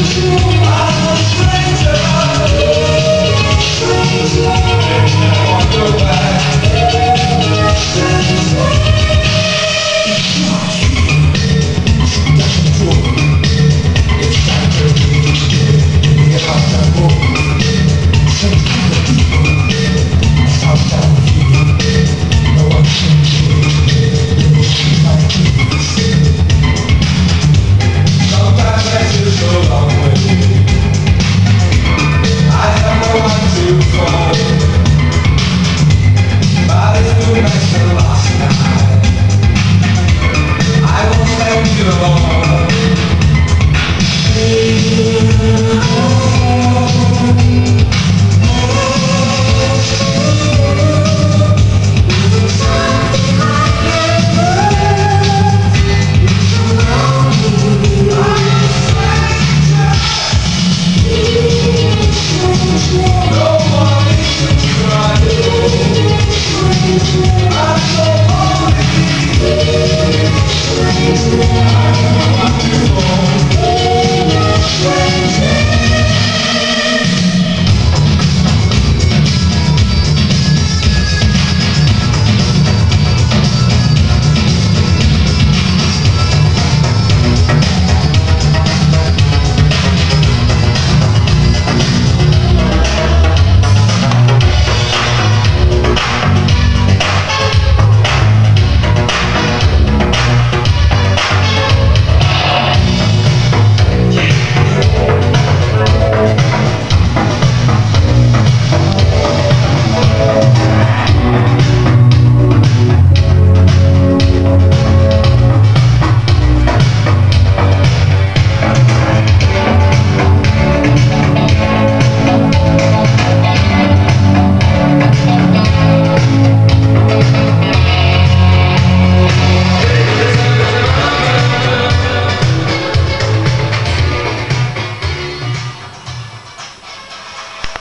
you.